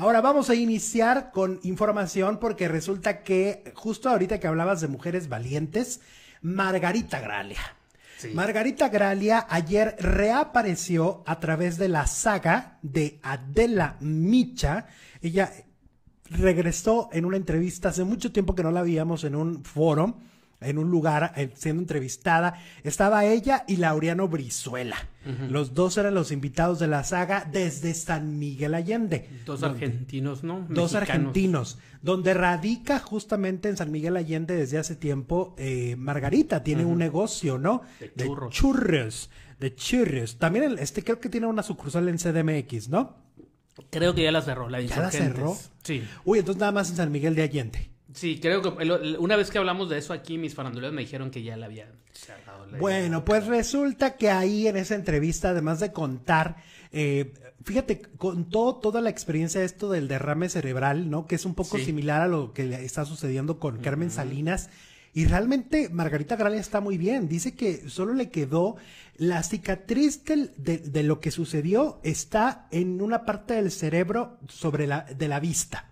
Ahora vamos a iniciar con información porque resulta que justo ahorita que hablabas de mujeres valientes, Margarita Gralia. Margarita Gralia ayer reapareció a través de la saga de Adela Micha. Ella regresó en una entrevista hace mucho tiempo que no la veíamos en un foro en un lugar eh, siendo entrevistada. Estaba ella y Laureano Brizuela. Los dos eran los invitados de la saga desde San Miguel Allende. Dos argentinos, ¿no? Dos argentinos, donde radica justamente en San Miguel Allende desde hace tiempo eh, Margarita. Tiene un negocio, ¿no? De churros. churros. De churros. También este creo que tiene una sucursal en CDMX, ¿no? Creo que ya la cerró, la ¿Ya la cerró? Sí. Uy, entonces nada más en San Miguel de Allende. Sí, creo que una vez que hablamos de eso aquí, mis faranduleros me dijeron que ya la habían cerrado. bueno, pues resulta que ahí en esa entrevista, además de contar, eh, fíjate, contó toda la experiencia de esto del derrame cerebral, ¿no? Que es un poco similar a lo que está sucediendo con Carmen Salinas. Y realmente Margarita Gralia está muy bien. Dice que solo le quedó la cicatriz de, lo que sucedió está en una parte del cerebro sobre la de la vista.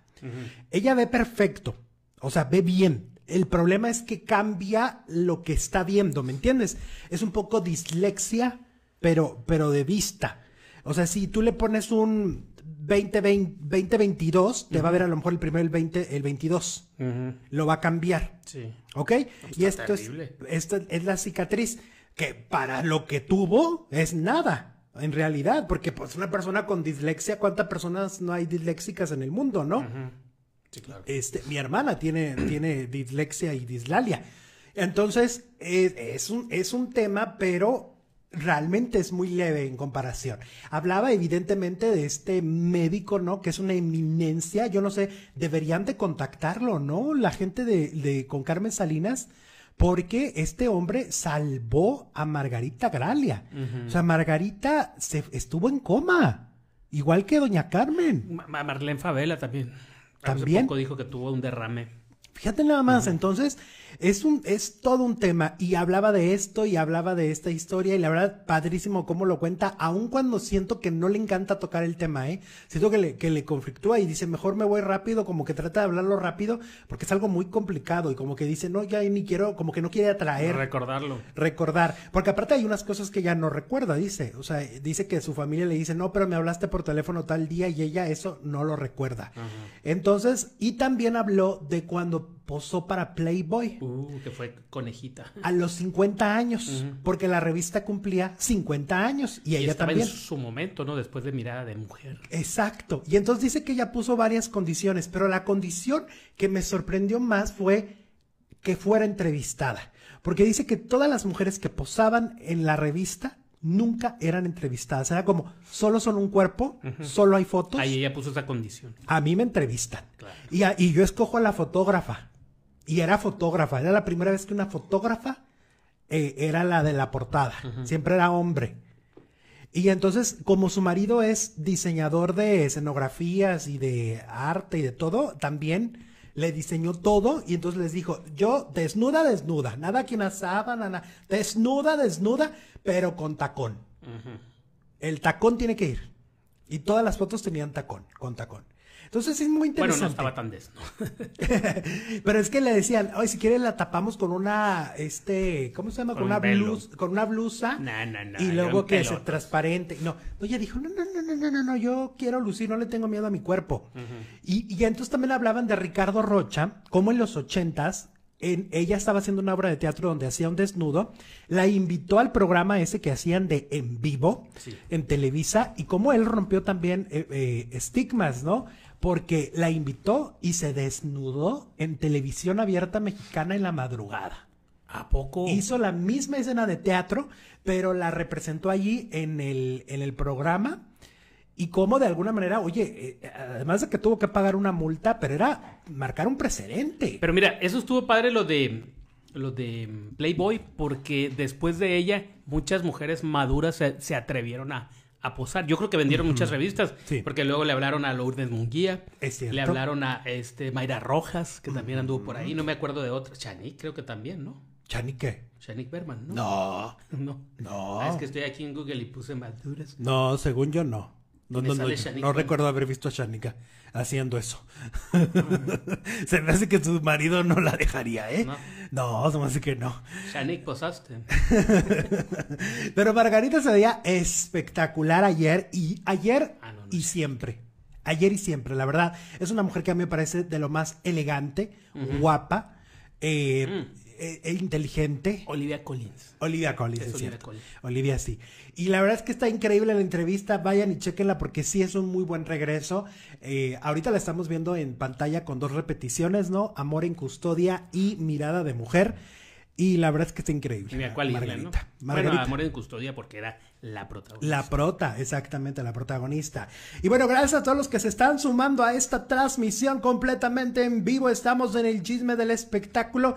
Ella ve perfecto o sea, ve bien. El problema es que cambia lo que está viendo, ¿me entiendes? Es un poco dislexia, pero, pero de vista. O sea, si tú le pones un 20, 22, te va a ver a lo mejor el primero el 20, el 22. Lo va a cambiar. Sí. ¿Ok? y esto es, esto es la cicatriz que para lo que tuvo es nada. En realidad, porque pues una persona con dislexia, ¿cuántas personas no hay disléxicas en el mundo, no? Este, mi hermana tiene, tiene dislexia y dislalia. Entonces, es, un, es un tema, pero realmente es muy leve en comparación. Hablaba evidentemente de este médico, ¿no? Que es una eminencia. Yo no sé, deberían de contactarlo, ¿no? La gente de, de con Carmen Salinas, porque este hombre salvó a Margarita Gralia. O sea, Margarita se, estuvo en coma, igual que doña Carmen. Marlene Favela también. También. poco dijo que tuvo un derrame. Fíjate nada más, entonces es un es todo un tema y hablaba de esto y hablaba de esta historia y la verdad padrísimo cómo lo cuenta, aun cuando siento que no le encanta tocar el tema, ¿eh? Siento que le, que le conflictúa y dice, mejor me voy rápido, como que trata de hablarlo rápido porque es algo muy complicado y como que dice, no, ya ni quiero, como que no quiere atraer. Recordarlo. Recordar, porque aparte hay unas cosas que ya no recuerda, dice, o sea, dice que su familia le dice, no, pero me hablaste por teléfono tal día y ella eso no lo recuerda. Entonces, y también habló de cuando posó para Playboy. Uh, que fue conejita. A los 50 años, porque la revista cumplía 50 años y, ella estaba también. en su momento, ¿no? Después de Mirada de Mujer. Exacto. Y entonces dice que ella puso varias condiciones, pero la condición que me sorprendió más fue que fuera entrevistada. Porque dice que todas las mujeres que posaban en la revista nunca eran entrevistadas. Era como, solo son un cuerpo, solo hay fotos. Ahí ella puso esa condición. A mí me entrevistan. Y, y yo escojo a la fotógrafa. Y era fotógrafa, era la primera vez que una fotógrafa eh, era la de la portada, siempre era hombre. Y entonces, como su marido es diseñador de escenografías y de arte y de todo, también le diseñó todo y entonces les dijo, yo desnuda, desnuda, nada que una sábana, nada, desnuda, desnuda, pero con tacón. El tacón tiene que ir. Y todas las fotos tenían tacón, con tacón. Entonces es muy interesante. Bueno, no estaba tan desnudo. Pero es que le decían, oye, si quieres la tapamos con una, este, ¿cómo se llama? Con, una blusa, con una blusa. No, no, no, y luego que es transparente. No, ella dijo, no, no, no, no, no, no, no, yo quiero lucir, no le tengo miedo a mi cuerpo. y, y entonces también hablaban de Ricardo Rocha, como en los ochentas, en, ella estaba haciendo una obra de teatro donde hacía un desnudo, la invitó al programa ese que hacían de en vivo en Televisa y como él rompió también eh, eh, estigmas, ¿no? porque la invitó y se desnudó en televisión abierta mexicana en la madrugada. ¿A poco? Hizo la misma escena de teatro, pero la representó allí en el, en el programa. Y como de alguna manera, oye, eh, además de que tuvo que pagar una multa, pero era marcar un precedente. Pero mira, eso estuvo padre lo de lo de Playboy, porque después de ella, muchas mujeres maduras se atrevieron a, a posar. Yo creo que vendieron muchas revistas, porque luego le hablaron a Lourdes Munguía, le hablaron a este Mayra Rojas, que también anduvo por ahí, no me acuerdo de otra, Chanik creo que también, ¿no? ¿Chanik qué? Berman, ¿no? No. No. No. Ah, es que estoy aquí en Google y puse maduras. No, según yo no. No, no, no, recuerdo haber visto a Shanika haciendo eso. se me hace que su marido no la dejaría, ¿eh? No, se me hace que no. Shanik, posaste. Pero Margarita se veía espectacular ayer y ayer ah, y siempre. Ayer y siempre, la verdad. Es una mujer que a mí me parece de lo más elegante, guapa. Eh, mm. E, e inteligente. Olivia Collins. Olivia Collins, es, Olivia, Olivia sí. Y la verdad es que está increíble la entrevista. Vayan y chequenla porque sí es un muy buen regreso. Eh, ahorita la estamos viendo en pantalla con dos repeticiones, ¿no? Amor en custodia y mirada de mujer. Y la verdad es que está increíble. Mira, ¿cuál Margarita. ¿no? Margarita. Amor en custodia porque era la protagonista. La prota, exactamente, la protagonista. Y bueno, gracias a todos los que se están sumando a esta transmisión completamente en vivo. Estamos en el chisme del espectáculo.